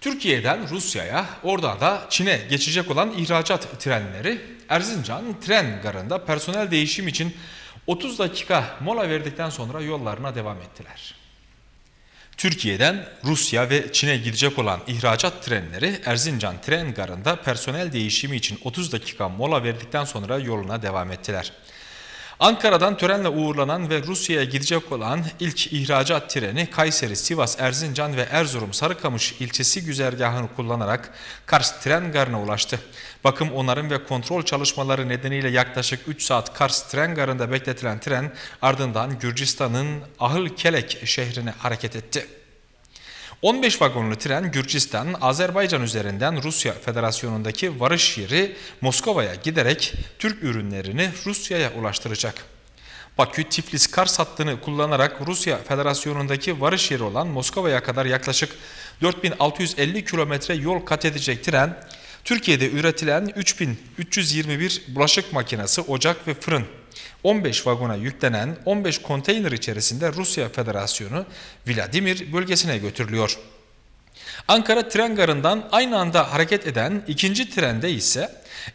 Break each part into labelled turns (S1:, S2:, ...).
S1: Türkiye'den Rusya'ya, oradan da Çin'e geçecek olan ihracat trenleri Erzincan tren garında personel değişim için 30 dakika mola verdikten sonra yollarına devam ettiler. Türkiye'den Rusya ve Çin'e gidecek olan ihracat trenleri Erzincan tren garında personel değişimi için 30 dakika mola verdikten sonra yoluna devam ettiler. Ankara'dan törenle uğurlanan ve Rusya'ya gidecek olan ilk ihracat treni Kayseri, Sivas, Erzincan ve Erzurum Sarıkamış ilçesi güzergahını kullanarak Kars tren garına ulaştı. Bakım, onarım ve kontrol çalışmaları nedeniyle yaklaşık 3 saat Kars tren garında bekletilen tren ardından Gürcistan'ın Ahıl-Kelek şehrine hareket etti. 15 vagonlu tren Gürcistan, Azerbaycan üzerinden Rusya Federasyonu'ndaki varış yeri Moskova'ya giderek Türk ürünlerini Rusya'ya ulaştıracak. Bakü-Tiflis-Kars hattını kullanarak Rusya Federasyonu'ndaki varış yeri olan Moskova'ya kadar yaklaşık 4650 kilometre yol kat edecek tren, Türkiye'de üretilen 3321 bulaşık makinesi, ocak ve fırın 15 vagona yüklenen 15 konteyner içerisinde Rusya Federasyonu Vladimir bölgesine götürülüyor. Ankara tren garından aynı anda hareket eden ikinci trende ise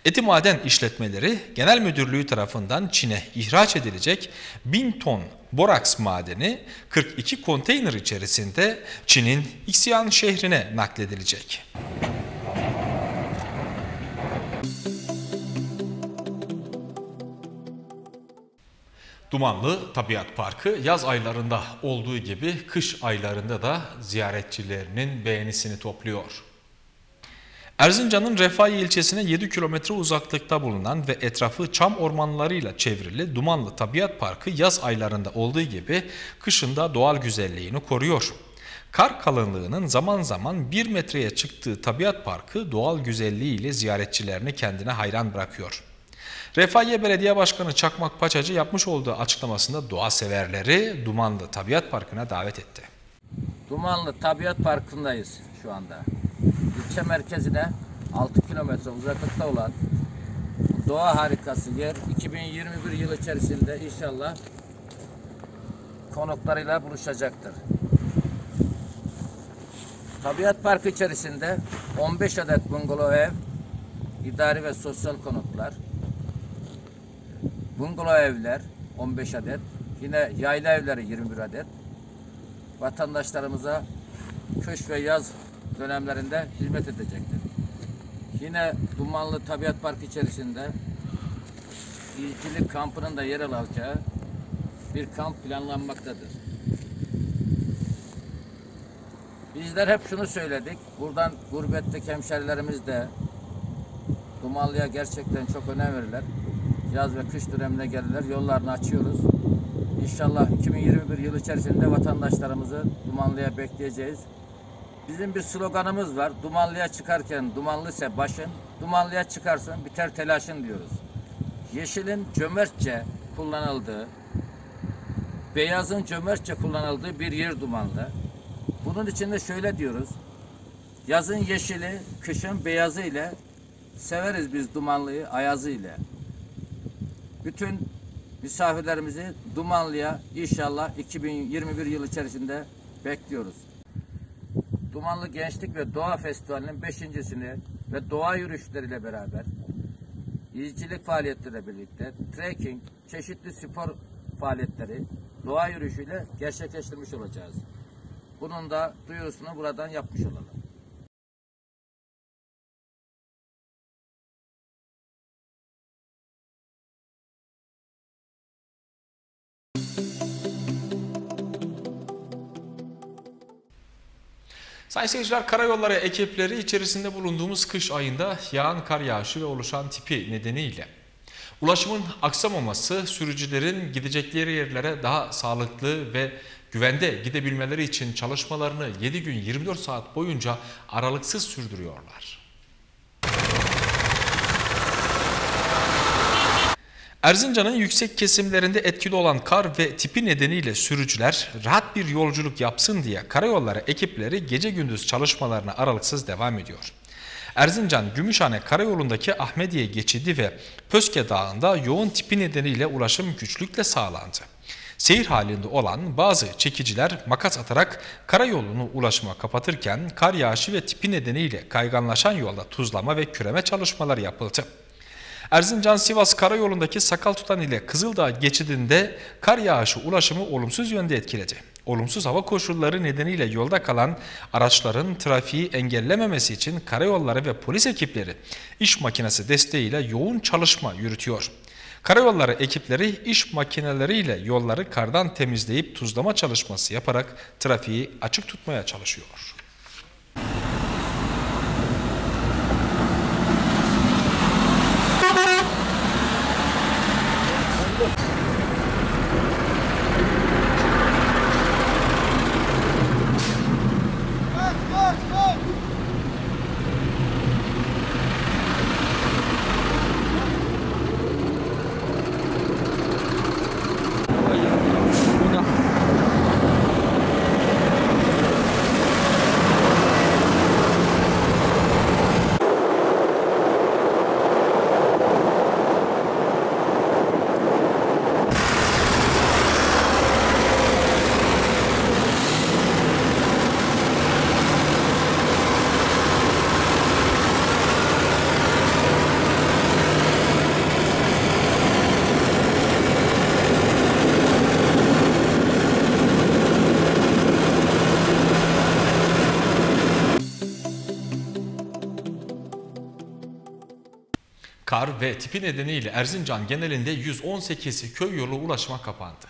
S1: Eti Maden İşletmeleri Genel Müdürlüğü tarafından Çin'e ihraç edilecek 1000 ton boraks madeni 42 konteyner içerisinde Çin'in Xi'an şehrine nakledilecek. Dumanlı Tabiat Parkı yaz aylarında olduğu gibi kış aylarında da ziyaretçilerinin beğenisini topluyor. Erzincan'ın Refahi ilçesine 7 kilometre uzaklıkta bulunan ve etrafı çam ormanlarıyla çevrili Dumanlı Tabiat Parkı yaz aylarında olduğu gibi kışında doğal güzelliğini koruyor. Kar kalınlığının zaman zaman 1 metreye çıktığı Tabiat Parkı doğal güzelliğiyle ziyaretçilerini kendine hayran bırakıyor. Refahiye Belediye Başkanı Çakmak Paçacı yapmış olduğu açıklamasında doğa severleri Dumanlı Tabiat Parkı'na davet etti.
S2: Dumanlı Tabiat Parkı'ndayız şu anda. İlçe merkezine 6 kilometre uzaklıkta olan doğa harikası yer 2021 yıl içerisinde inşallah konuklarıyla buluşacaktır. Tabiat Parkı içerisinde 15 adet bungalov ev, idari ve sosyal konutlar, bungalov evler 15 adet, yine yayla evleri 21 adet. Vatandaşlarımıza kış ve yaz dönemlerinde hizmet edecektir. Yine Dumanlı Tabiat Parkı içerisinde İlçilik kampının da yer alacağı bir kamp planlanmaktadır. Bizler hep şunu söyledik. Buradan gurbetteki hemşerilerimiz de Dumanlı'ya gerçekten çok önem verirler. Yaz ve kış dönemine gelirler. Yollarını açıyoruz. İnşallah 2021 yıl içerisinde vatandaşlarımızı Dumanlı'ya bekleyeceğiz. Bizim bir sloganımız var. Dumanlı'ya çıkarken dumanlı ise başın, dumanlıya çıkarsın biter telaşın diyoruz. Yeşilin cömertçe kullanıldığı, beyazın cömertçe kullanıldığı bir yer dumanlı. Bunun için de şöyle diyoruz. Yazın yeşili, kışın beyazı ile severiz biz dumanlıyı ayazı ile. Bütün misafirlerimizi Dumanlı'ya inşallah 2021 yıl içerisinde bekliyoruz. Dumanlı Gençlik ve Doğa Festivali'nin beşincisini ve doğa yürüyüşleriyle beraber izcilik faaliyetleriyle birlikte trekking, çeşitli spor faaliyetleri doğa yürüyüşüyle gerçekleştirmiş olacağız. Bunun da duyurusunu buradan yapmış olalım.
S1: Sayın seyirciler karayolları ekipleri içerisinde bulunduğumuz kış ayında yağan kar yağışı ve oluşan tipi nedeniyle ulaşımın aksamaması sürücülerin gidecekleri yerlere daha sağlıklı ve güvende gidebilmeleri için çalışmalarını 7 gün 24 saat boyunca aralıksız sürdürüyorlar. Erzincan'ın yüksek kesimlerinde etkili olan kar ve tipi nedeniyle sürücüler rahat bir yolculuk yapsın diye karayolları ekipleri gece gündüz çalışmalarına aralıksız devam ediyor. Erzincan Gümüşhane Karayolu'ndaki Ahmediye geçidi ve Pöske Dağı'nda yoğun tipi nedeniyle ulaşım güçlükle sağlandı. Seyir halinde olan bazı çekiciler makas atarak karayolunu ulaşıma kapatırken kar yağışı ve tipi nedeniyle kayganlaşan yolda tuzlama ve küreme çalışmaları yapıldı. Erzincan-Sivas karayolundaki Sakaltutan ile Kızıldağ geçidinde kar yağışı ulaşımı olumsuz yönde etkiledi. Olumsuz hava koşulları nedeniyle yolda kalan araçların trafiği engellememesi için karayolları ve polis ekipleri iş makinesi desteğiyle yoğun çalışma yürütüyor. Karayolları ekipleri iş makineleriyle yolları kardan temizleyip tuzlama çalışması yaparak trafiği açık tutmaya çalışıyor. Kar ve tipi nedeniyle Erzincan genelinde 118 köy yolu ulaşıma kapandı.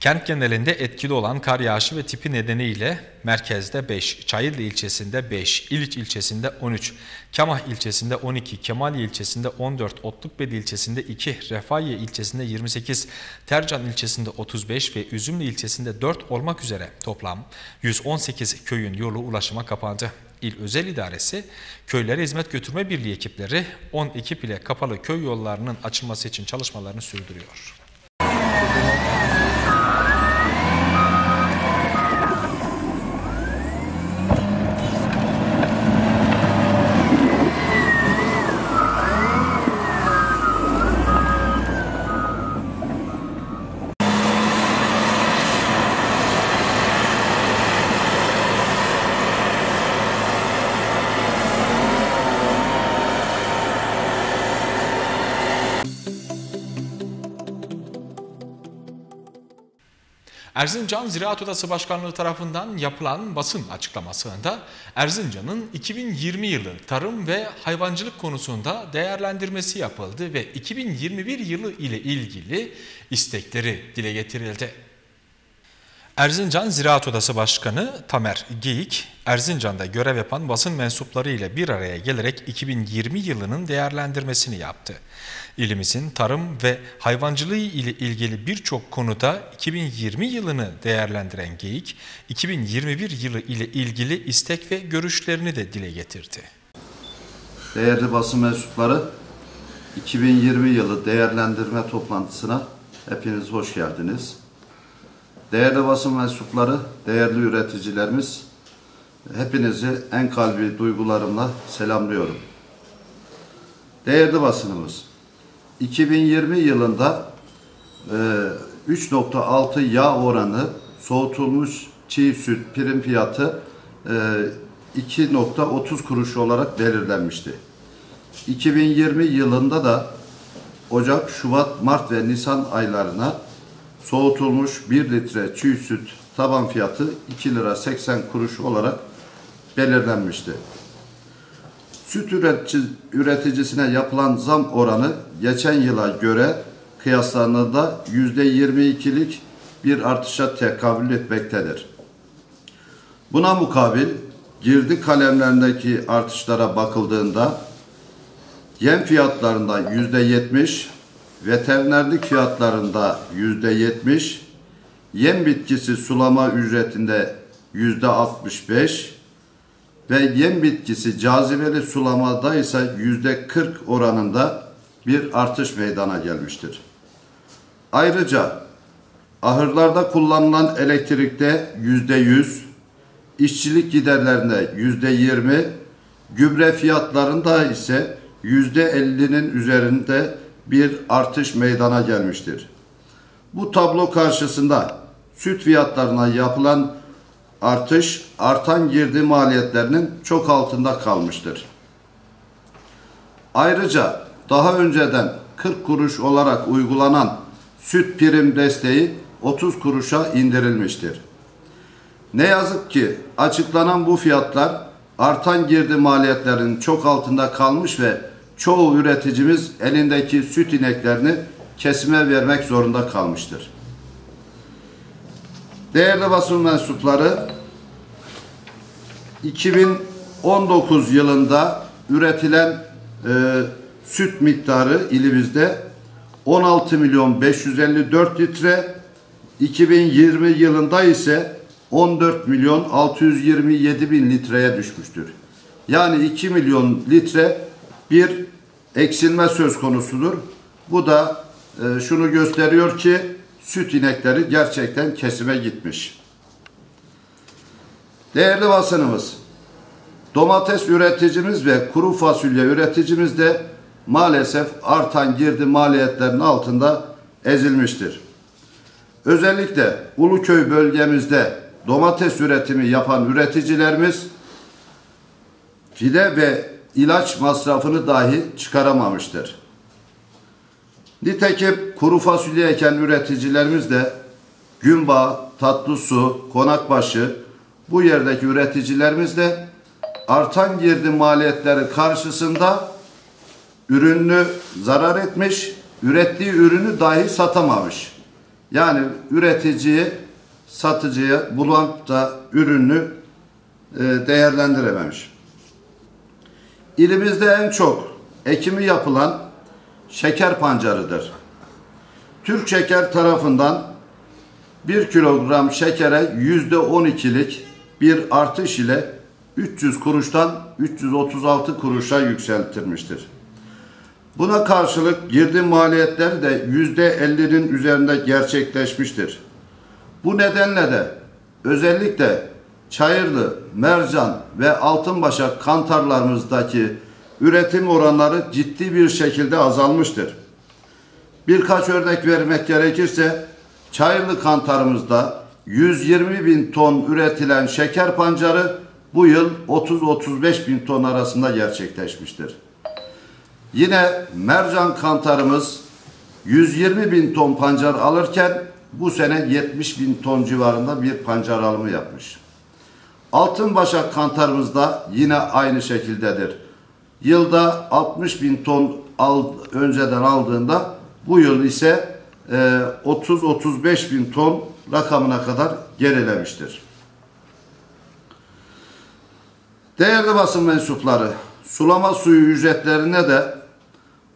S1: Kent genelinde etkili olan kar yağışı ve tipi nedeniyle merkezde 5, Çayırlı ilçesinde 5, İliç ilçesinde 13, Kamah ilçesinde 12, Kemaliye ilçesinde 14, Otlukbedi ilçesinde 2, Refahiye ilçesinde 28, Tercan ilçesinde 35 ve Üzümlü ilçesinde 4 olmak üzere toplam 118 köyün yolu ulaşıma kapandı. İl Özel İdaresi, Köylere Hizmet Götürme Birliği ekipleri 10 ekip ile kapalı köy yollarının açılması için çalışmalarını sürdürüyor. Erzincan Ziraat Odası Başkanlığı tarafından yapılan basın açıklamasında Erzincan'ın 2020 yılı tarım ve hayvancılık konusunda değerlendirmesi yapıldı ve 2021 yılı ile ilgili istekleri dile getirildi. Erzincan Ziraat Odası Başkanı Tamer Geyik, Erzincan'da görev yapan basın mensupları ile bir araya gelerek 2020 yılının değerlendirmesini yaptı. İlimizin tarım ve hayvancılığı ile ilgili birçok konuda 2020 yılını değerlendiren Geyik, 2021 yılı ile ilgili istek ve görüşlerini de dile getirdi.
S3: Değerli basın mensupları, 2020 yılı değerlendirme toplantısına hepiniz hoş geldiniz. Değerli basın mensupları, değerli üreticilerimiz, hepinizi en kalbi duygularımla selamlıyorum. Değerli basınımız, 2020 yılında e, 3.6 yağ oranı soğutulmuş çiğ süt prim fiyatı e, 2.30 kuruş olarak belirlenmişti. 2020 yılında da Ocak, Şubat, Mart ve Nisan aylarına soğutulmuş 1 litre çiğ süt taban fiyatı 2 lira 80 kuruş olarak belirlenmişti. Süt üretici, üreticisine yapılan zam oranı geçen yıla göre kıyaslandığında %22'lik bir artışa tekabül etmektedir. Buna mukabil girdi kalemlerindeki artışlara bakıldığında yem fiyatlarında %70, veterinerlik fiyatlarında %70, yem bitkisi sulama ücretinde %65, ve yem bitkisi cazibeli sulamada ise yüzde 40 oranında bir artış meydana gelmiştir. Ayrıca ahırlarda kullanılan elektrikte yüzde 100, işçilik giderlerinde yüzde 20, gübre fiyatlarında ise yüzde 50'nin üzerinde bir artış meydana gelmiştir. Bu tablo karşısında süt fiyatlarına yapılan artış artan girdi maliyetlerinin çok altında kalmıştır. Ayrıca daha önceden 40 kuruş olarak uygulanan süt prim desteği 30 kuruşa indirilmiştir. Ne yazık ki açıklanan bu fiyatlar artan girdi maliyetlerinin çok altında kalmış ve çoğu üreticimiz elindeki süt ineklerini kesime vermek zorunda kalmıştır. Değerli basın mensupları 2019 yılında üretilen e, süt miktarı ilimizde 16 milyon 554 litre 2020 yılında ise 14 milyon 627 bin litreye düşmüştür. Yani 2 milyon litre bir eksilme söz konusudur. Bu da e, şunu gösteriyor ki süt inekleri gerçekten kesime gitmiş. Değerli basınımız, domates üreticimiz ve kuru fasulye üreticimiz de maalesef artan girdi maliyetlerinin altında ezilmiştir. Özellikle Uluköy bölgemizde domates üretimi yapan üreticilerimiz fide ve ilaç masrafını dahi çıkaramamıştır. Nitekim kuru fasulye eken üreticilerimiz de Günbağ, Tatlısu, Konakbaşı bu yerdeki üreticilerimiz de artan girdi maliyetleri karşısında ürünü zarar etmiş, ürettiği ürünü dahi satamamış. Yani üreticiyi satıcıya bulan da ürünü e, değerlendirememiş. İlimizde en çok ekimi yapılan şeker pancarıdır. Türk Şeker tarafından 1 kilogram şekere yüzde 12'lik bir artış ile 300 kuruştan 336 kuruşa yükseltilmiştir. Buna karşılık girdi maliyetleri de yüzde 50'nin üzerinde gerçekleşmiştir. Bu nedenle de özellikle Çayırlı, Mercan ve Altınbaşak kantarlarımızdaki üretim oranları ciddi bir şekilde azalmıştır. Birkaç örnek vermek gerekirse Çayırlı kantarımızda 120 bin ton üretilen şeker pancarı bu yıl 30-35 bin ton arasında gerçekleşmiştir. Yine mercan kantarımız 120 bin ton pancar alırken bu sene 70 bin ton civarında bir pancar alımı yapmış. Altın başak kantarımız da yine aynı şekildedir. Yılda 60 bin ton al, önceden aldığında bu yıl ise e, 30-35 bin ton rakamına kadar gerilemiştir. Değerli basın mensupları, sulama suyu ücretlerine de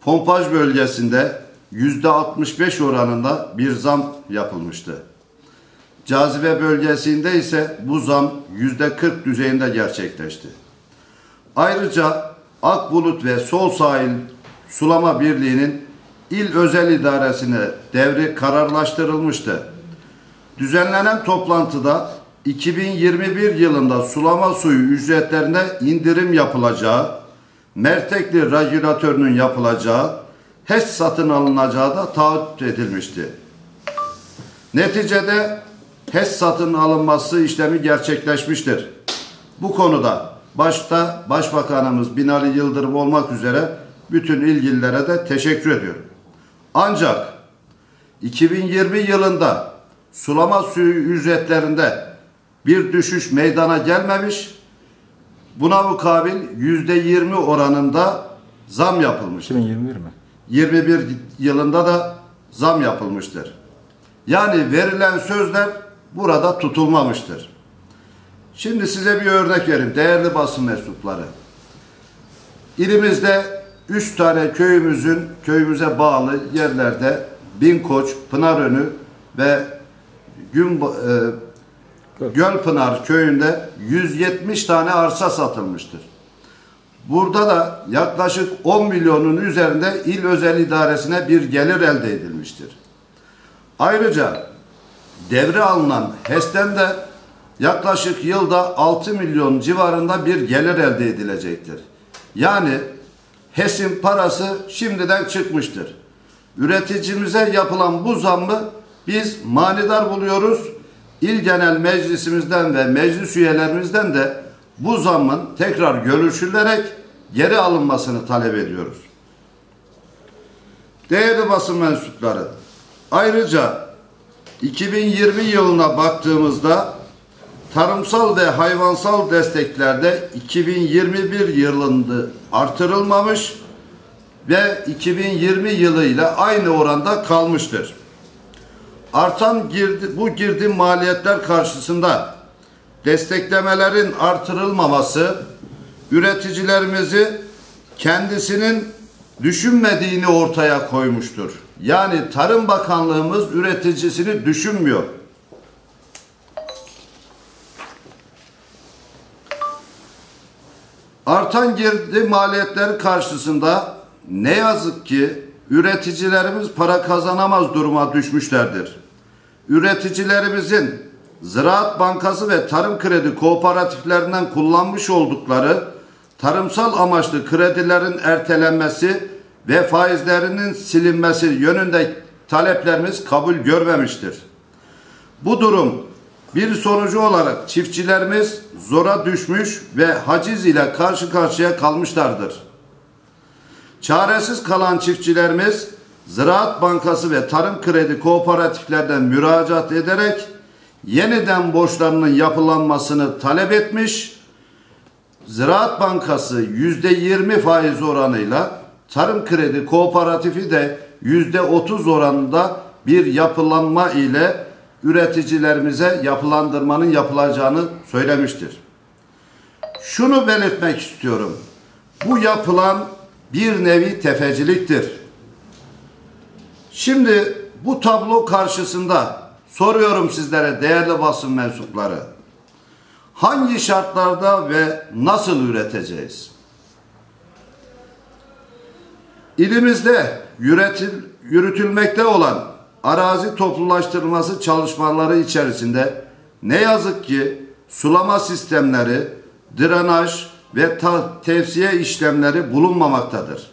S3: pompaj bölgesinde yüzde 65 oranında bir zam yapılmıştı. Cazibe bölgesinde ise bu zam yüzde 40 düzeyinde gerçekleşti. Ayrıca Akbulut ve Sol Sahil Sulama Birliği'nin il özel idaresine devri kararlaştırılmıştı. Düzenlenen toplantıda 2021 yılında sulama suyu ücretlerine indirim yapılacağı, mertekli regülatörünün yapılacağı, HES satın alınacağı da taahhüt edilmişti. Neticede HES satın alınması işlemi gerçekleşmiştir. Bu konuda başta Başbakanımız Binali Yıldırım olmak üzere bütün ilgililere de teşekkür ediyorum. Ancak 2020 yılında sulama suyu ücretlerinde bir düşüş meydana gelmemiş. Buna mukabil yüzde yirmi oranında zam yapılmıştır.
S1: 2021 mi?
S3: 21 yılında da zam yapılmıştır. Yani verilen sözler burada tutulmamıştır. Şimdi size bir örnek vereyim değerli basın mensupları. İlimizde üç tane köyümüzün köyümüze bağlı yerlerde Binkoç, Pınarönü ve Gün e, Gölpınar köyünde 170 tane arsa satılmıştır. Burada da yaklaşık 10 milyonun üzerinde il özel idaresine bir gelir elde edilmiştir. Ayrıca devre alınan HES'ten de yaklaşık yılda 6 milyon civarında bir gelir elde edilecektir. Yani HES'in parası şimdiden çıkmıştır. Üreticimize yapılan bu zammı biz manidar buluyoruz. İl Genel Meclisimizden ve meclis üyelerimizden de bu zammın tekrar görüşülerek geri alınmasını talep ediyoruz. Değerli basın mensupları, ayrıca 2020 yılına baktığımızda tarımsal ve hayvansal desteklerde 2021 yılında artırılmamış ve 2020 yılıyla aynı oranda kalmıştır. Artan girdi, bu girdi maliyetler karşısında desteklemelerin artırılmaması üreticilerimizi kendisinin düşünmediğini ortaya koymuştur. Yani Tarım Bakanlığımız üreticisini düşünmüyor. Artan girdi maliyetleri karşısında ne yazık ki üreticilerimiz para kazanamaz duruma düşmüşlerdir. Üreticilerimizin Ziraat Bankası ve Tarım Kredi kooperatiflerinden kullanmış oldukları tarımsal amaçlı kredilerin ertelenmesi ve faizlerinin silinmesi yönünde taleplerimiz kabul görmemiştir. Bu durum bir sonucu olarak çiftçilerimiz zora düşmüş ve haciz ile karşı karşıya kalmışlardır. Çaresiz kalan çiftçilerimiz Ziraat Bankası ve Tarım Kredi kooperatiflerden müracaat ederek yeniden borçlarının yapılanmasını talep etmiş. Ziraat Bankası yüzde yirmi faiz oranıyla Tarım Kredi Kooperatifi de yüzde otuz oranında bir yapılanma ile üreticilerimize yapılandırmanın yapılacağını söylemiştir. Şunu belirtmek istiyorum. Bu yapılan bir nevi tefeciliktir. Şimdi bu tablo karşısında soruyorum sizlere değerli basın mensupları. Hangi şartlarda ve nasıl üreteceğiz? İlimizde yönetil, yürütülmekte olan arazi toplulaştırılması çalışmaları içerisinde ne yazık ki sulama sistemleri, drenaj ve tevsiye işlemleri bulunmamaktadır.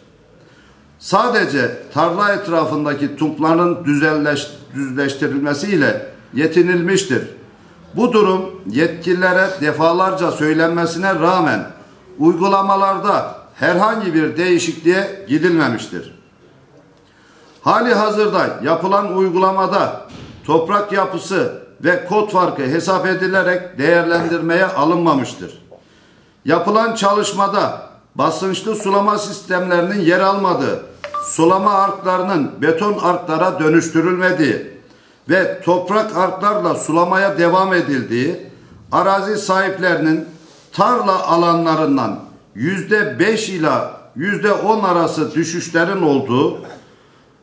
S3: Sadece tarla etrafındaki tumpların düzelleş, düzleştirilmesiyle yetinilmiştir. Bu durum yetkililere defalarca söylenmesine rağmen uygulamalarda herhangi bir değişikliğe gidilmemiştir. Hali hazırda yapılan uygulamada toprak yapısı ve kod farkı hesap edilerek değerlendirmeye alınmamıştır. Yapılan çalışmada basınçlı sulama sistemlerinin yer almadığı, sulama arklarının beton arklara dönüştürülmediği ve toprak arklarla sulamaya devam edildiği, arazi sahiplerinin tarla alanlarından yüzde beş ila yüzde on arası düşüşlerin olduğu,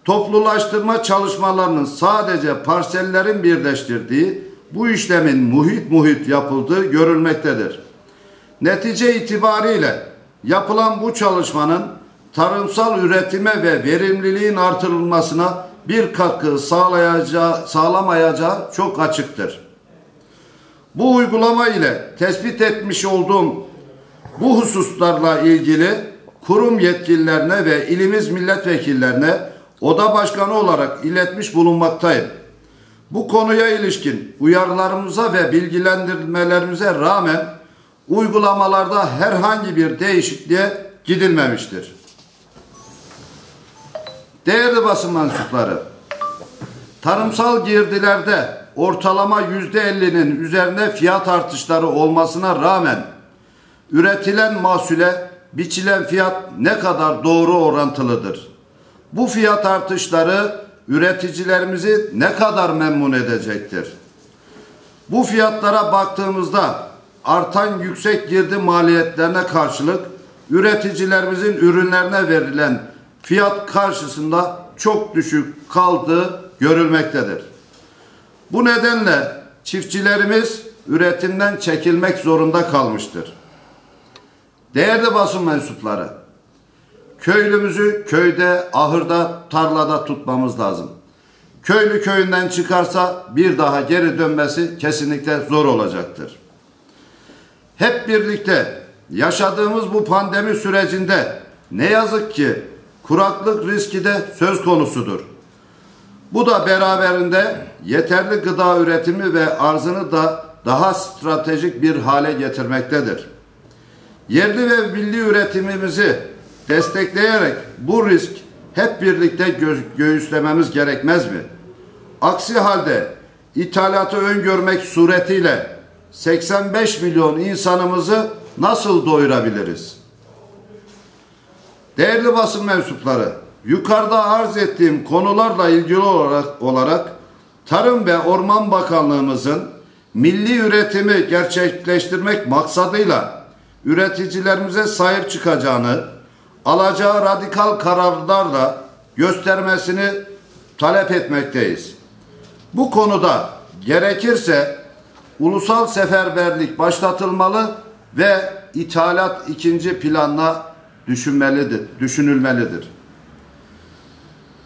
S3: toplulaştırma çalışmalarının sadece parsellerin birleştirdiği bu işlemin muhit muhit yapıldığı görülmektedir. Netice itibariyle yapılan bu çalışmanın tarımsal üretime ve verimliliğin artırılmasına bir katkı sağlayacağı, sağlamayacağı çok açıktır. Bu uygulama ile tespit etmiş olduğum bu hususlarla ilgili kurum yetkililerine ve ilimiz milletvekillerine oda başkanı olarak iletmiş bulunmaktayım. Bu konuya ilişkin uyarılarımıza ve bilgilendirmelerimize rağmen uygulamalarda herhangi bir değişikliğe gidilmemiştir. Değerli basın mensupları, tarımsal girdilerde ortalama yüzde ellinin üzerinde fiyat artışları olmasına rağmen üretilen mahsule biçilen fiyat ne kadar doğru orantılıdır? Bu fiyat artışları üreticilerimizi ne kadar memnun edecektir? Bu fiyatlara baktığımızda artan yüksek girdi maliyetlerine karşılık üreticilerimizin ürünlerine verilen fiyat karşısında çok düşük kaldığı görülmektedir. Bu nedenle çiftçilerimiz üretimden çekilmek zorunda kalmıştır. Değerli basın mensupları, köylümüzü köyde, ahırda, tarlada tutmamız lazım. Köylü köyünden çıkarsa bir daha geri dönmesi kesinlikle zor olacaktır. Hep birlikte yaşadığımız bu pandemi sürecinde ne yazık ki kuraklık riski de söz konusudur. Bu da beraberinde yeterli gıda üretimi ve arzını da daha stratejik bir hale getirmektedir. Yerli ve milli üretimimizi destekleyerek bu risk hep birlikte gö- göğüslememiz gerekmez mi? Aksi halde ithalatı öngörmek suretiyle 85 milyon insanımızı nasıl doyurabiliriz? Değerli basın mensupları, yukarıda arz ettiğim konularla ilgili olarak, olarak Tarım ve Orman Bakanlığımızın milli üretimi gerçekleştirmek maksadıyla üreticilerimize sahip çıkacağını, alacağı radikal kararlarla göstermesini talep etmekteyiz. Bu konuda gerekirse ulusal seferberlik başlatılmalı ve ithalat ikinci planla düşünmelidir, düşünülmelidir.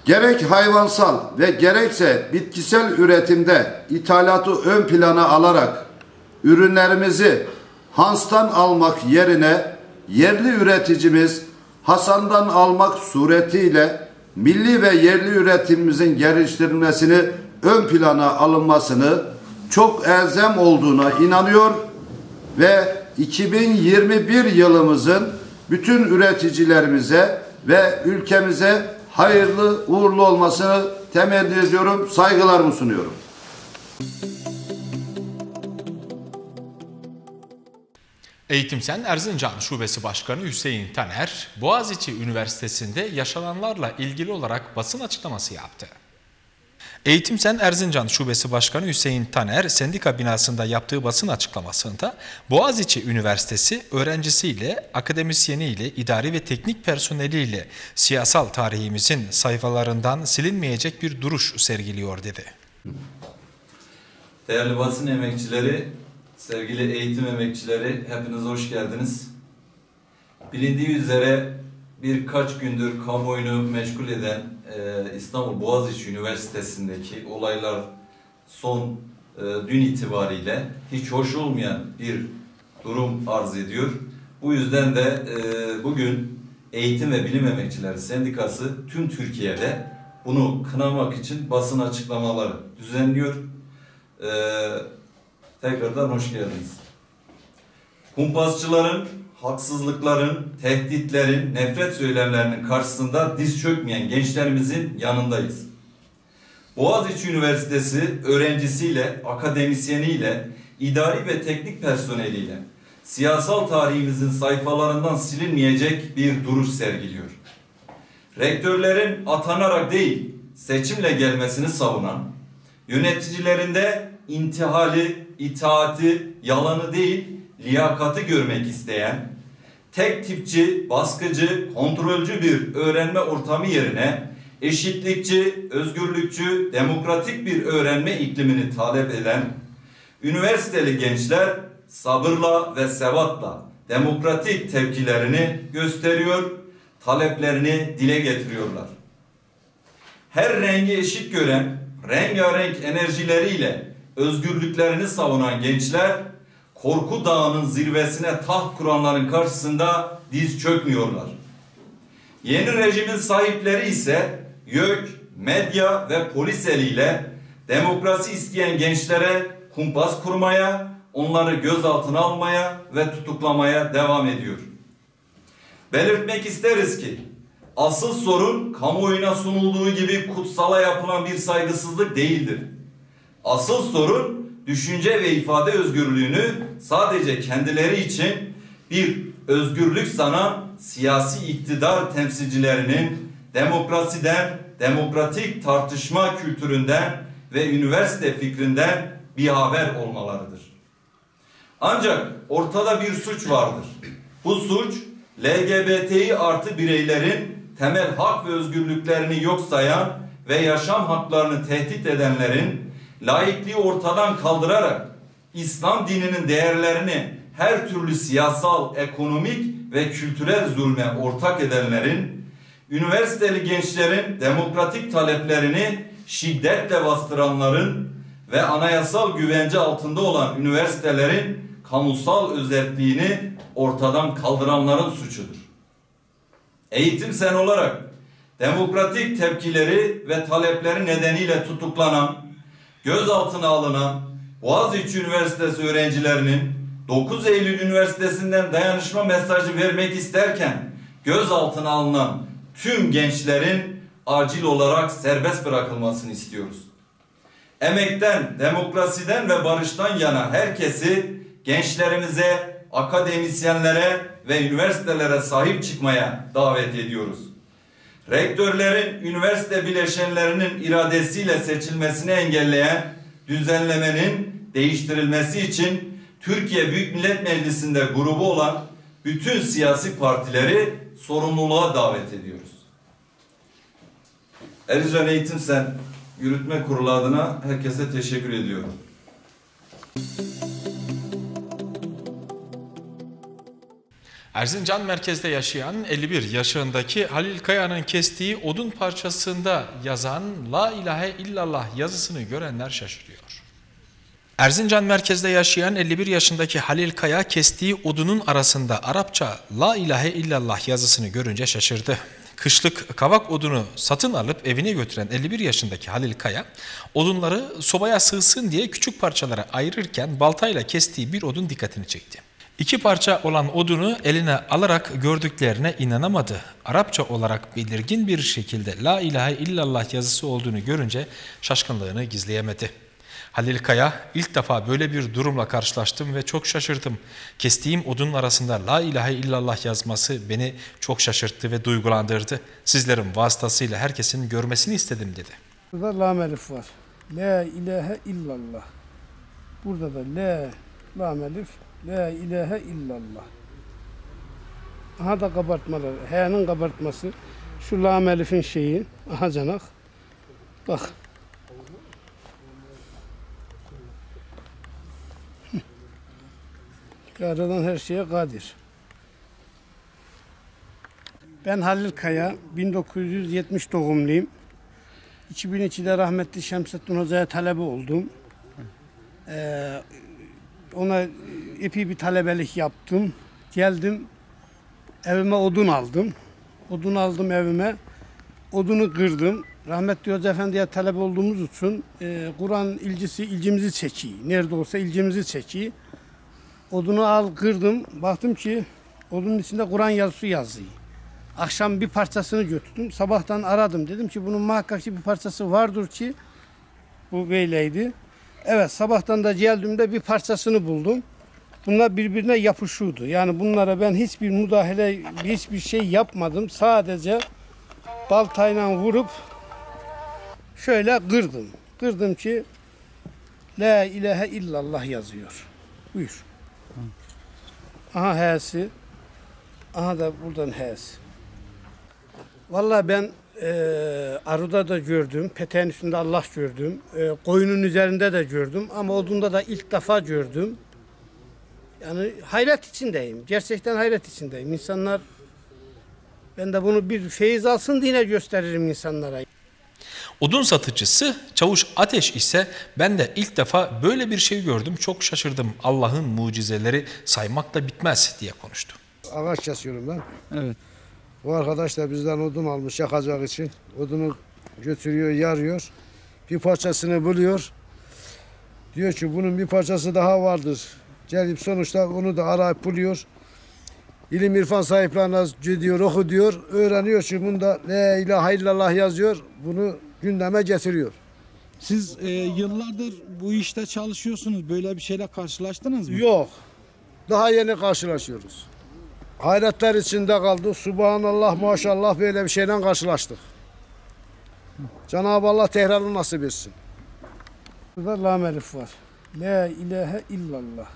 S3: Gerek hayvansal ve gerekse bitkisel üretimde ithalatı ön plana alarak ürünlerimizi Hans'tan almak yerine yerli üreticimiz Hasan'dan almak suretiyle milli ve yerli üretimimizin geliştirilmesini ön plana alınmasını çok elzem olduğuna inanıyor ve 2021 yılımızın bütün üreticilerimize ve ülkemize hayırlı uğurlu olmasını temenni ediyorum, saygılarımı sunuyorum.
S1: Eğitimsen Erzincan Şubesi Başkanı Hüseyin Taner, Boğaziçi Üniversitesi'nde yaşananlarla ilgili olarak basın açıklaması yaptı. Eğitimsen Erzincan Şubesi Başkanı Hüseyin Taner, sendika binasında yaptığı basın açıklamasında Boğaziçi Üniversitesi öğrencisiyle, akademisyeniyle, idari ve teknik personeliyle siyasal tarihimizin sayfalarından silinmeyecek bir duruş sergiliyor dedi.
S4: Değerli basın emekçileri, sevgili eğitim emekçileri, hepiniz hoş geldiniz. Bilindiği üzere birkaç gündür kamuoyunu meşgul eden e, İstanbul Boğaziçi Üniversitesi'ndeki olaylar son e, dün itibariyle hiç hoş olmayan bir durum arz ediyor. Bu yüzden de e, bugün Eğitim ve Bilim Emekçileri Sendikası tüm Türkiye'de bunu kınamak için basın açıklamaları düzenliyor. E, tekrardan hoş geldiniz. Kumpasçıların, haksızlıkların, tehditlerin, nefret söylemlerinin karşısında diz çökmeyen gençlerimizin yanındayız. Boğaziçi Üniversitesi öğrencisiyle, akademisyeniyle, idari ve teknik personeliyle siyasal tarihimizin sayfalarından silinmeyecek bir duruş sergiliyor. Rektörlerin atanarak değil, seçimle gelmesini savunan, yöneticilerinde intihali, itaati, yalanı değil, liyakatı görmek isteyen, tek tipçi, baskıcı, kontrolcü bir öğrenme ortamı yerine eşitlikçi, özgürlükçü, demokratik bir öğrenme iklimini talep eden, üniversiteli gençler sabırla ve sevatla demokratik tepkilerini gösteriyor, taleplerini dile getiriyorlar. Her rengi eşit gören, rengarenk enerjileriyle özgürlüklerini savunan gençler korku dağının zirvesine taht kuranların karşısında diz çökmüyorlar. Yeni rejimin sahipleri ise YÖK, medya ve polis eliyle demokrasi isteyen gençlere kumpas kurmaya, onları gözaltına almaya ve tutuklamaya devam ediyor. Belirtmek isteriz ki asıl sorun kamuoyuna sunulduğu gibi kutsala yapılan bir saygısızlık değildir. Asıl sorun düşünce ve ifade özgürlüğünü sadece kendileri için bir özgürlük sanan siyasi iktidar temsilcilerinin demokrasiden, demokratik tartışma kültüründen ve üniversite fikrinden bir haber olmalarıdır. Ancak ortada bir suç vardır. Bu suç LGBTİ artı bireylerin temel hak ve özgürlüklerini yok sayan ve yaşam haklarını tehdit edenlerin laikliği ortadan kaldırarak İslam dininin değerlerini her türlü siyasal, ekonomik ve kültürel zulme ortak edenlerin, üniversiteli gençlerin demokratik taleplerini şiddetle bastıranların ve anayasal güvence altında olan üniversitelerin kamusal özelliğini ortadan kaldıranların suçudur. Eğitim sen olarak demokratik tepkileri ve talepleri nedeniyle tutuklanan, gözaltına alınan Boğaziçi Üniversitesi öğrencilerinin 9 Eylül Üniversitesi'nden dayanışma mesajı vermek isterken gözaltına alınan tüm gençlerin acil olarak serbest bırakılmasını istiyoruz. Emekten, demokrasiden ve barıştan yana herkesi gençlerimize, akademisyenlere ve üniversitelere sahip çıkmaya davet ediyoruz. Rektörlerin üniversite bileşenlerinin iradesiyle seçilmesini engelleyen düzenlemenin değiştirilmesi için Türkiye Büyük Millet Meclisi'nde grubu olan bütün siyasi partileri sorumluluğa davet ediyoruz. Erzincan Eğitim Sen Yürütme Kurulu adına herkese teşekkür ediyorum.
S1: Erzincan merkezde yaşayan 51 yaşındaki Halil Kaya'nın kestiği odun parçasında yazan La ilahe illallah yazısını görenler şaşırıyor. Erzincan merkezde yaşayan 51 yaşındaki Halil Kaya kestiği odunun arasında Arapça La ilahe illallah yazısını görünce şaşırdı. Kışlık kavak odunu satın alıp evine götüren 51 yaşındaki Halil Kaya, odunları sobaya sığsın diye küçük parçalara ayırırken baltayla kestiği bir odun dikkatini çekti. İki parça olan odunu eline alarak gördüklerine inanamadı. Arapça olarak belirgin bir şekilde La ilahe illallah yazısı olduğunu görünce şaşkınlığını gizleyemedi. Halil Kaya, ilk defa böyle bir durumla karşılaştım ve çok şaşırdım. Kestiğim odunun arasında La ilahe illallah yazması beni çok şaşırttı ve duygulandırdı. Sizlerin vasıtasıyla herkesin görmesini istedim dedi.
S5: Burada lam elif var. La ilahe illallah. Burada da la lam elif la ilahe illallah. Aha da kabartmaları. H'nin kabartması. Şu lam elifin şeyi. Aha canak. Bak. Yaradan her şeye kadir. Ben Halil Kaya, 1970 doğumluyum. 2002'de rahmetli Şemsettin Hoca'ya talebe oldum. Ee, ona epey bir talebelik yaptım. Geldim, evime odun aldım. Odun aldım evime. Odunu kırdım. Rahmetli Hoca Efendi'ye talep olduğumuz için e, Kur'an ilgisi ilgimizi çekiyor. Nerede olsa ilgimizi çekiyor. Odunu al kırdım. Baktım ki odunun içinde Kur'an yazısı yazıyor. Akşam bir parçasını götürdüm. Sabahtan aradım. Dedim ki bunun muhakkak ki bir parçası vardır ki bu böyleydi. Evet sabahtan da geldiğimde bir parçasını buldum. Bunlar birbirine yapışıyordu. Yani bunlara ben hiçbir müdahale, hiçbir şey yapmadım. Sadece baltayla vurup şöyle kırdım. Kırdım ki La ilahe illallah yazıyor. Buyur. Aha H'si. Aha da buradan H'si. Vallahi ben e, arıda da gördüm, peteğin üstünde Allah gördüm, e, koyunun üzerinde de gördüm ama odunda da ilk defa gördüm. Yani hayret içindeyim, gerçekten hayret içindeyim. İnsanlar, ben de bunu bir feyiz alsın diye gösteririm insanlara.
S1: Odun satıcısı Çavuş Ateş ise ben de ilk defa böyle bir şey gördüm çok şaşırdım. Allah'ın mucizeleri saymakla bitmez diye konuştu.
S6: Ağaç kesiyorum ben.
S7: Evet.
S6: Bu arkadaş da bizden odun almış yakacak için. Odunu götürüyor, yarıyor. Bir parçasını buluyor. Diyor ki bunun bir parçası daha vardır. Gelip sonuçta onu da arayıp buluyor. İlim irfan sahiplerine gidiyor, oku diyor. Öğreniyor ki bunda La ilahe illallah yazıyor. Bunu gündeme getiriyor.
S7: Siz e, yıllardır bu işte çalışıyorsunuz. Böyle bir şeyle karşılaştınız mı?
S6: Yok. Daha yeni karşılaşıyoruz. Hayretler içinde kaldık. Subhanallah maşallah böyle bir şeyle karşılaştık. Cenab-ı Allah tekrarını nasip etsin.
S5: Burada lam elif var. La ilahe illallah.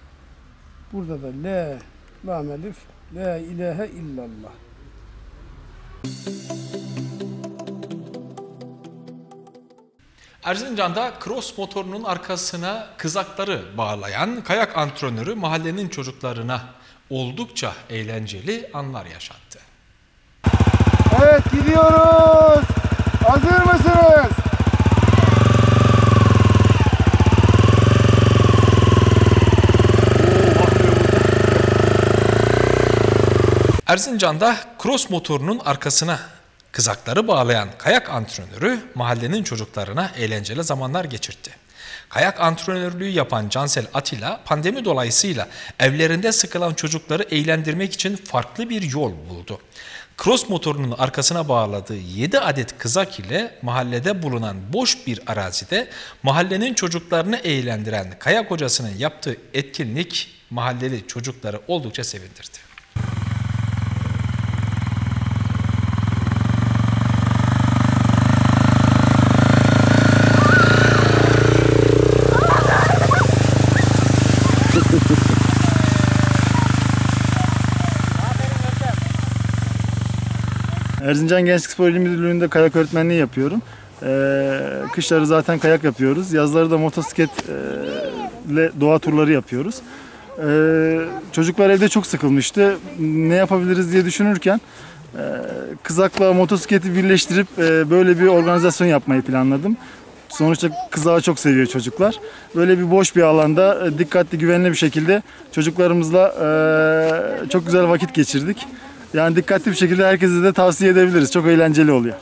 S5: Burada da la lam elif la ilahe illallah.
S1: Erzincan'da cross motorunun arkasına kızakları bağlayan kayak antrenörü mahallenin çocuklarına oldukça eğlenceli anlar yaşattı.
S8: Evet gidiyoruz. Hazır mısınız?
S1: Erzincan'da cross motorunun arkasına Kızakları bağlayan kayak antrenörü mahallenin çocuklarına eğlenceli zamanlar geçirtti. Kayak antrenörlüğü yapan Cansel Atilla pandemi dolayısıyla evlerinde sıkılan çocukları eğlendirmek için farklı bir yol buldu. Cross motorunun arkasına bağladığı 7 adet kızak ile mahallede bulunan boş bir arazide mahallenin çocuklarını eğlendiren kayak hocasının yaptığı etkinlik mahalleli çocukları oldukça sevindirdi.
S8: Erzincan Gençlik Spor İl Müdürlüğü'nde kayak öğretmenliği yapıyorum. Ee, kışları zaten kayak yapıyoruz. Yazları da motosiklet e, ile doğa turları yapıyoruz. Ee, çocuklar evde çok sıkılmıştı. Ne yapabiliriz diye düşünürken e, kızakla motosikleti birleştirip e, böyle bir organizasyon yapmayı planladım. Sonuçta kızağı çok seviyor çocuklar. Böyle bir boş bir alanda e, dikkatli, güvenli bir şekilde çocuklarımızla e, çok güzel vakit geçirdik. Yani dikkatli bir şekilde herkese de tavsiye edebiliriz. Çok eğlenceli oluyor.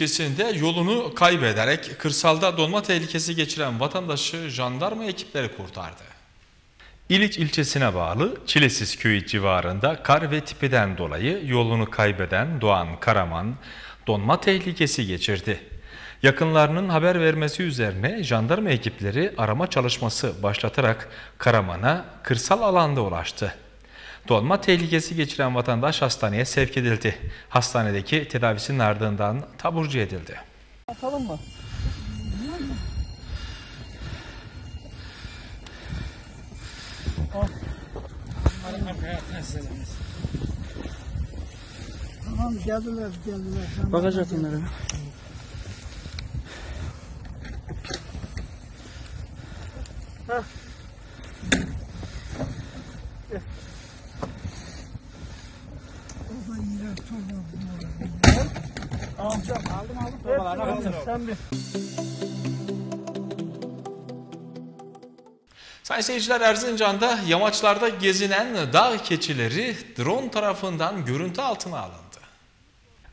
S1: İlçesinde yolunu kaybederek kırsalda donma tehlikesi geçiren vatandaşı jandarma ekipleri kurtardı. İliç ilçesine bağlı Çilesiz köyü civarında kar ve tipiden dolayı yolunu kaybeden Doğan Karaman donma tehlikesi geçirdi. Yakınlarının haber vermesi üzerine jandarma ekipleri arama çalışması başlatarak Karaman'a kırsal alanda ulaştı. Donma tehlikesi geçiren vatandaş hastaneye sevk edildi. Hastanedeki tedavisinin ardından taburcu edildi. Sayın seyirciler Erzincan'da yamaçlarda gezinen dağ keçileri drone tarafından görüntü altına alındı.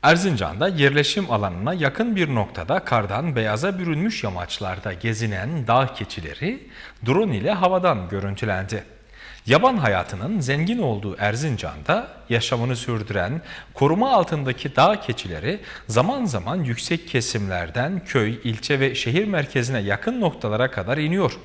S1: Erzincan'da yerleşim alanına yakın bir noktada kardan beyaza bürünmüş yamaçlarda gezinen dağ keçileri drone ile havadan görüntülendi. Yaban hayatının zengin olduğu Erzincan'da yaşamını sürdüren koruma altındaki dağ keçileri zaman zaman yüksek kesimlerden köy, ilçe ve şehir merkezine yakın noktalara kadar iniyor.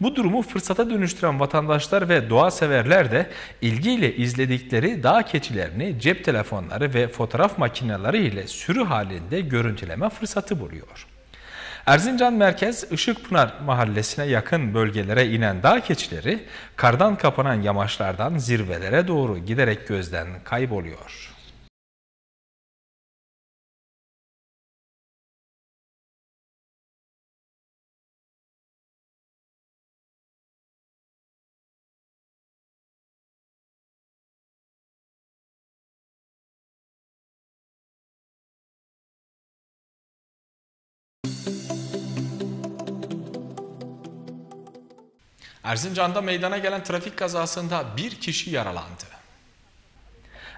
S1: Bu durumu fırsata dönüştüren vatandaşlar ve doğa severler de ilgiyle izledikleri dağ keçilerini cep telefonları ve fotoğraf makineleri ile sürü halinde görüntüleme fırsatı buluyor. Erzincan Merkez Işıkpınar mahallesine yakın bölgelere inen dağ keçileri kardan kapanan yamaçlardan zirvelere doğru giderek gözden kayboluyor. Erzincan'da meydana gelen trafik kazasında bir kişi yaralandı.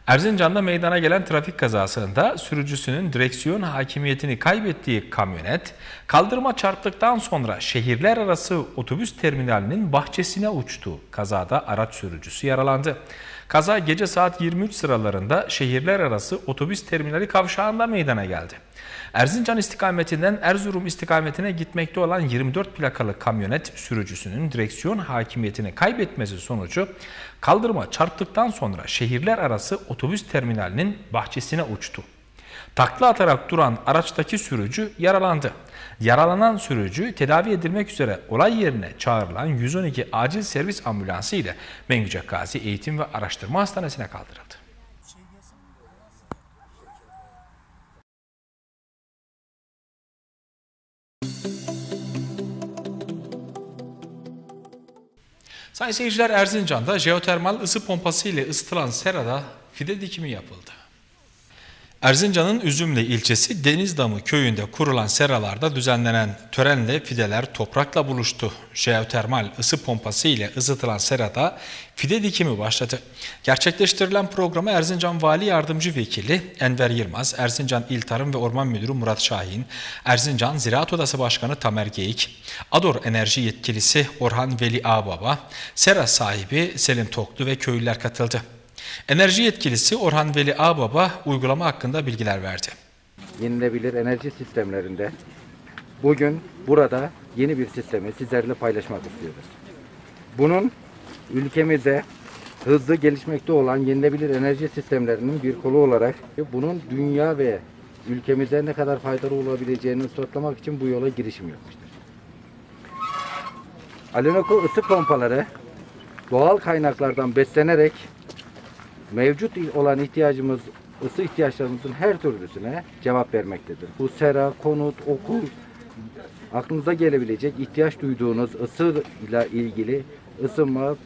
S1: Erzincan'da meydana gelen trafik kazasında sürücüsünün direksiyon hakimiyetini kaybettiği kamyonet kaldırıma çarptıktan sonra şehirler arası otobüs terminalinin bahçesine uçtu. Kazada araç sürücüsü yaralandı. Kaza gece saat 23 sıralarında şehirler arası otobüs terminali kavşağında meydana geldi. Erzincan istikametinden Erzurum istikametine gitmekte olan 24 plakalı kamyonet sürücüsünün direksiyon hakimiyetini kaybetmesi sonucu kaldırıma çarptıktan sonra şehirler arası otobüs terminalinin bahçesine uçtu. Takla atarak duran araçtaki sürücü yaralandı. Yaralanan sürücü tedavi edilmek üzere olay yerine çağrılan 112 acil servis ambulansı ile Bengüce Gazi Eğitim ve Araştırma Hastanesi'ne kaldırıldı. Sayın seyirciler Erzincan'da jeotermal ısı pompası ile ısıtılan serada fide dikimi yapıldı. Erzincan'ın Üzümlü ilçesi Denizdamı köyünde kurulan seralarda düzenlenen törenle fideler toprakla buluştu. Jeotermal ısı pompası ile ısıtılan serada fide dikimi başladı. Gerçekleştirilen programa Erzincan Vali Yardımcı Vekili Enver Yılmaz, Erzincan İl Tarım ve Orman Müdürü Murat Şahin, Erzincan Ziraat Odası Başkanı Tamer Geyik, Ador Enerji Yetkilisi Orhan Veli Ağbaba, sera sahibi Selim Toklu ve köylüler katıldı. Enerji yetkilisi Orhan Veli Ağbaba uygulama hakkında bilgiler verdi.
S9: yenilebilir enerji sistemlerinde bugün burada yeni bir sistemi sizlerle paylaşmak istiyoruz. Bunun ülkemize hızlı gelişmekte olan yenilebilir enerji sistemlerinin bir kolu olarak bunun dünya ve ülkemize ne kadar faydalı olabileceğini ispatlamak için bu yola girişim yapmıştır. Alenoko ısı pompaları doğal kaynaklardan beslenerek mevcut olan ihtiyacımız ısı ihtiyaçlarımızın her türlüsüne cevap vermektedir. Bu sera, konut, okul aklınıza gelebilecek ihtiyaç duyduğunuz ısı ile ilgili ısınma,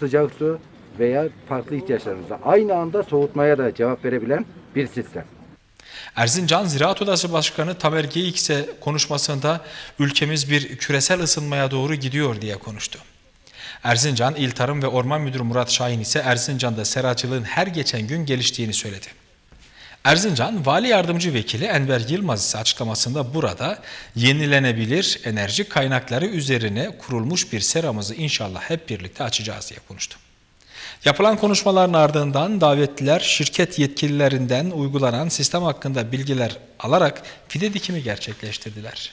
S9: sıcak su veya farklı ihtiyaçlarınıza aynı anda soğutmaya da cevap verebilen bir sistem.
S1: Erzincan Ziraat Odası Başkanı Tamer Geyik ise konuşmasında ülkemiz bir küresel ısınmaya doğru gidiyor diye konuştu. Erzincan İl Tarım ve Orman Müdürü Murat Şahin ise Erzincan'da seracılığın her geçen gün geliştiğini söyledi. Erzincan Vali Yardımcı Vekili Enver Yılmaz ise açıklamasında burada yenilenebilir enerji kaynakları üzerine kurulmuş bir seramızı inşallah hep birlikte açacağız diye konuştu. Yapılan konuşmaların ardından davetliler şirket yetkililerinden uygulanan sistem hakkında bilgiler alarak fide dikimi gerçekleştirdiler.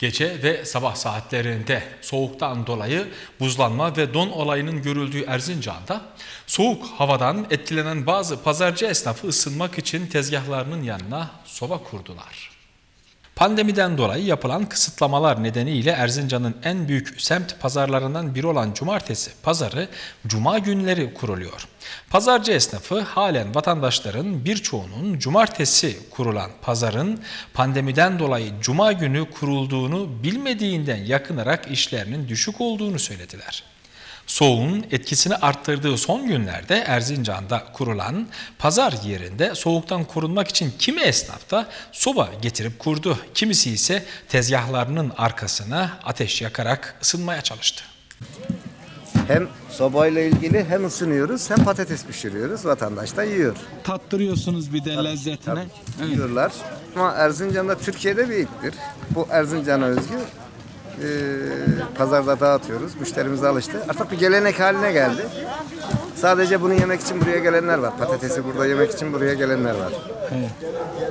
S1: Gece ve sabah saatlerinde soğuktan dolayı buzlanma ve don olayının görüldüğü Erzincan'da soğuk havadan etkilenen bazı pazarcı esnafı ısınmak için tezgahlarının yanına soba kurdular. Pandemiden dolayı yapılan kısıtlamalar nedeniyle Erzincan'ın en büyük semt pazarlarından biri olan Cumartesi pazarı Cuma günleri kuruluyor. Pazarcı esnafı halen vatandaşların birçoğunun Cumartesi kurulan pazarın pandemiden dolayı Cuma günü kurulduğunu bilmediğinden yakınarak işlerinin düşük olduğunu söylediler. Soğuğun etkisini arttırdığı son günlerde Erzincan'da kurulan pazar yerinde soğuktan korunmak için kimi esnaf da soba getirip kurdu. Kimisi ise tezgahlarının arkasına ateş yakarak ısınmaya çalıştı.
S10: Hem sobayla ilgili hem ısınıyoruz hem patates pişiriyoruz. Vatandaş da yiyor.
S7: Tattırıyorsunuz bir de lezzetine. Evet.
S10: Yiyorlar. Ama Erzincan'da Türkiye'de bir ilktir. Bu Erzincan'a özgü. Ee, pazarda dağıtıyoruz. Müşterimize alıştı. Artık bir gelenek haline geldi. Sadece bunu yemek için buraya gelenler var. Patatesi burada yemek için buraya gelenler var.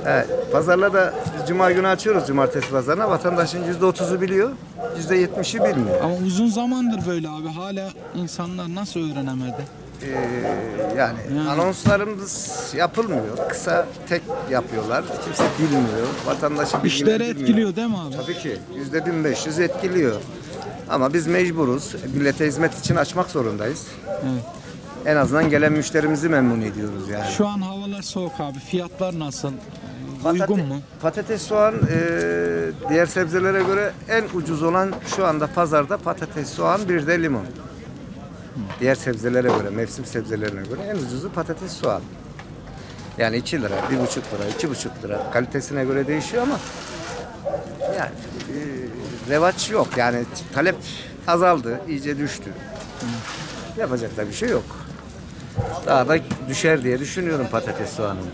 S10: Evet. pazarla da biz cuma günü açıyoruz cumartesi pazarına. Vatandaşın yüzde otuzu biliyor, yüzde yetmişi bilmiyor.
S7: Ama uzun zamandır böyle abi. Hala insanlar nasıl öğrenemedi?
S10: Ee, yani anonslarımız yapılmıyor. Kısa tek yapıyorlar. Kimse bilmiyor. Vatandaşı
S7: İşleri etkiliyor değil mi abi?
S10: Tabii ki. Yüzde 1500 etkiliyor. Ama biz mecburuz. Millete hizmet için açmak zorundayız.
S7: Evet.
S10: En azından gelen müşterimizi memnun ediyoruz yani.
S7: Şu an havalar soğuk abi. Fiyatlar nasıl?
S10: Patate-
S7: Uygun mu?
S10: Patates, soğan e, diğer sebzelere göre en ucuz olan şu anda pazarda patates, soğan bir de limon. Diğer sebzelere göre, mevsim sebzelerine göre en ucuzu patates, soğan. Yani 2 lira, 1,5 lira, 2,5 lira. Kalitesine göre değişiyor ama yani e, revaç yok. Yani talep azaldı, iyice düştü. Yapacak da bir şey yok. Daha da düşer diye düşünüyorum patates soğanın.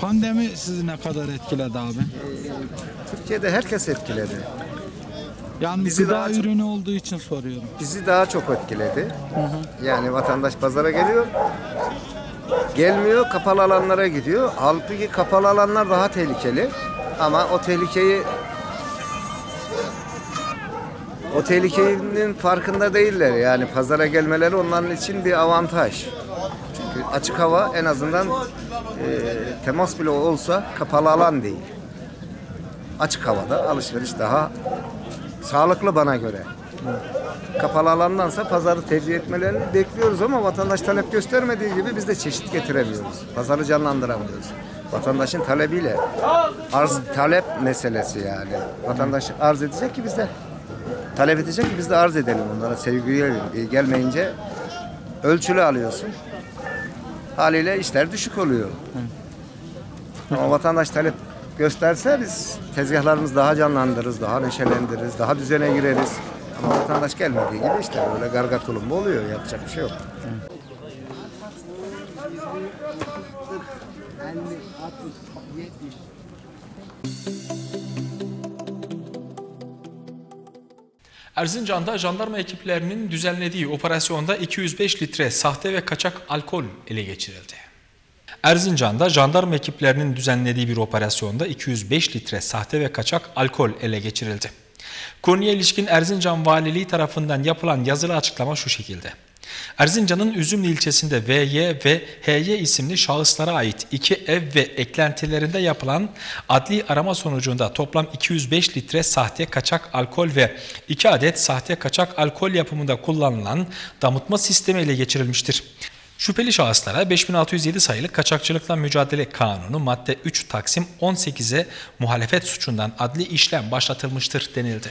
S7: Pandemi sizi ne kadar etkiledi abi?
S10: Türkiye'de herkes etkiledi.
S7: Yani
S10: Bizi
S7: gıda
S10: daha çok-
S7: ürünü olduğu için soruyorum.
S10: Bizi daha çok etkiledi. Yani vatandaş pazara geliyor. Gelmiyor, kapalı alanlara gidiyor. Halbuki kapalı alanlar daha tehlikeli. Ama o tehlikeyi o tehlikenin farkında değiller. Yani pazara gelmeleri onların için bir avantaj. Çünkü açık hava en azından e, temas bile olsa kapalı alan değil. Açık havada alışveriş daha sağlıklı bana göre. Kapalı alandansa pazarı tercih etmelerini bekliyoruz ama vatandaş talep göstermediği gibi biz de çeşit getiremiyoruz. Pazarı canlandıramıyoruz. Vatandaşın talebiyle arz talep meselesi yani. Vatandaş arz edecek ki biz de talep edecek ki biz de arz edelim onlara sevgiye e, gelmeyince ölçülü alıyorsun. Haliyle işler düşük oluyor. Ama vatandaş talep gösterse biz tezgahlarımızı daha canlandırırız, daha neşelendiririz, daha düzene gireriz. Ama vatandaş gelmediği gibi işte böyle gargar tulumba oluyor. Yapacak bir şey yok.
S1: Erzincan'da jandarma ekiplerinin düzenlediği operasyonda 205 litre sahte ve kaçak alkol ele geçirildi. Erzincan'da jandarma ekiplerinin düzenlediği bir operasyonda 205 litre sahte ve kaçak alkol ele geçirildi. Konuya ilişkin Erzincan Valiliği tarafından yapılan yazılı açıklama şu şekilde. Erzincan'ın Üzümlü ilçesinde VY ve HY isimli şahıslara ait iki ev ve eklentilerinde yapılan adli arama sonucunda toplam 205 litre sahte kaçak alkol ve 2 adet sahte kaçak alkol yapımında kullanılan damıtma sistemi ele geçirilmiştir. Şüpheli şahıslara 5607 sayılı Kaçakçılıkla Mücadele Kanunu madde 3 Taksim 18'e muhalefet suçundan adli işlem başlatılmıştır denildi.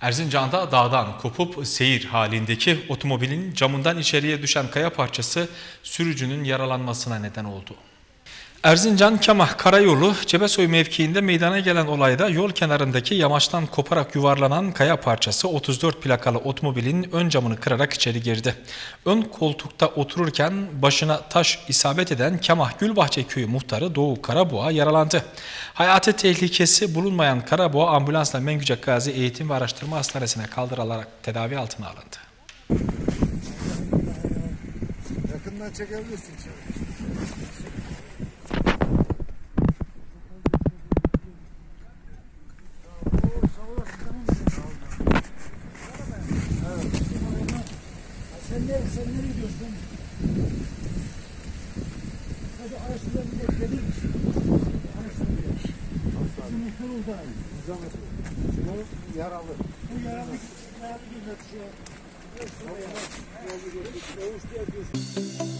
S1: Erzincan'da dağdan kopup seyir halindeki otomobilin camından içeriye düşen kaya parçası sürücünün yaralanmasına neden oldu. Erzincan Kemah Karayolu Cebesoy mevkiinde meydana gelen olayda yol kenarındaki yamaçtan koparak yuvarlanan kaya parçası 34 plakalı otomobilin ön camını kırarak içeri girdi. Ön koltukta otururken başına taş isabet eden Kemah Gülbahçe Köyü muhtarı Doğu Karaboğa yaralandı. Hayati tehlikesi bulunmayan Karaboğa ambulansla Mengücek Gazi Eğitim ve Araştırma Hastanesi'ne kaldırılarak tedavi altına alındı.
S6: Yakından çekebilirsin. Sen nereye, sen nereye gidiyorsun? Hadi araştırma bir de gelir misin? Araştırma. Bizim muhtar orada. Bu yaralı. Bu yaralı. Yaralı bir geçti. Yolu geçti.